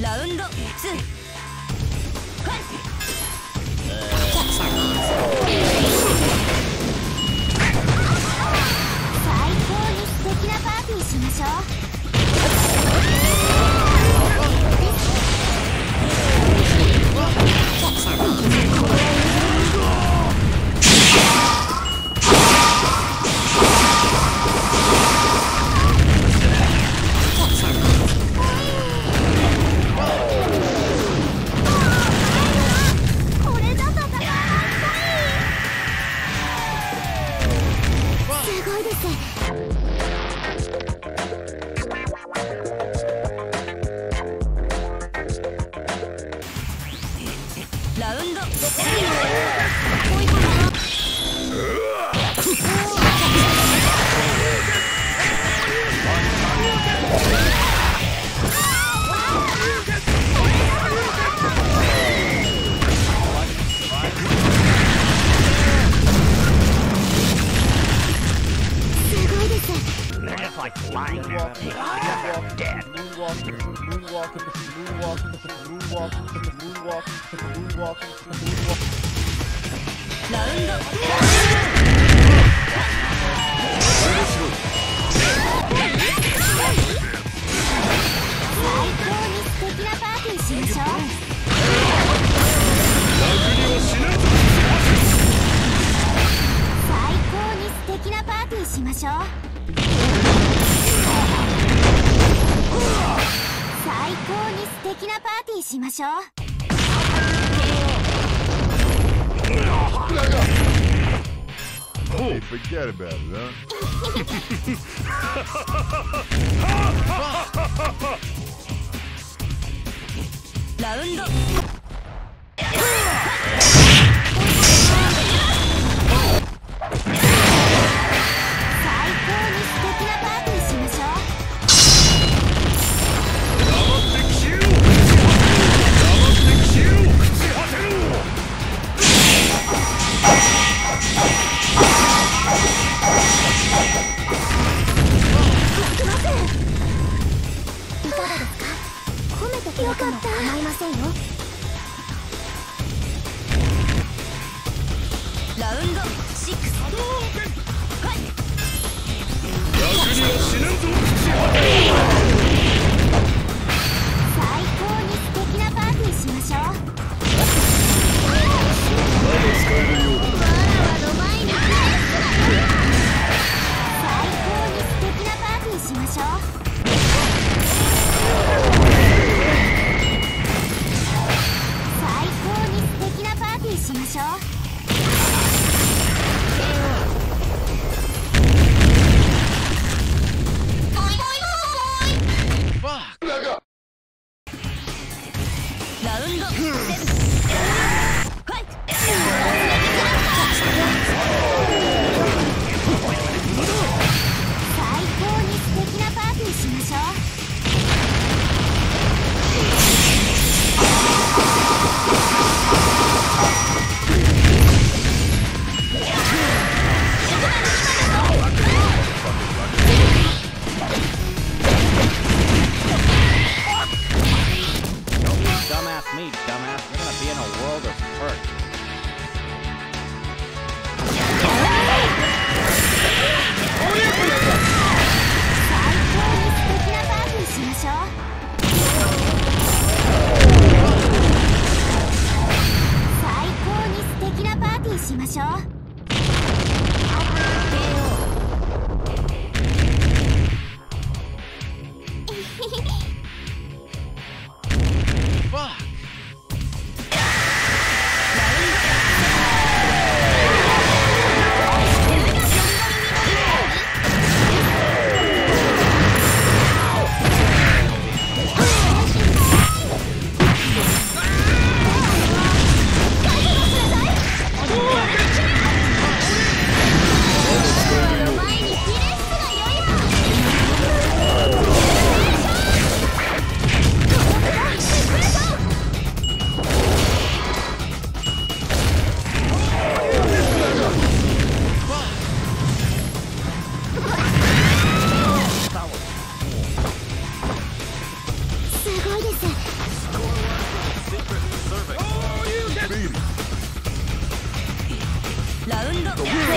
ラウンド2ファイ。ト最高に素敵なパーティーしましょう。like flying now. Moonwalk, dead. Moonwalk, moonwalk, moonwalk, moonwalk, moonwalk, moonwalk, moonwalk. ラウンド。最高に素敵なパーティーしましょう。楽には死ぬぞ。最高に素敵なパーティーしましょう。素敵なパーティーしましょうラウンドしましょう。me, dumbass. the out!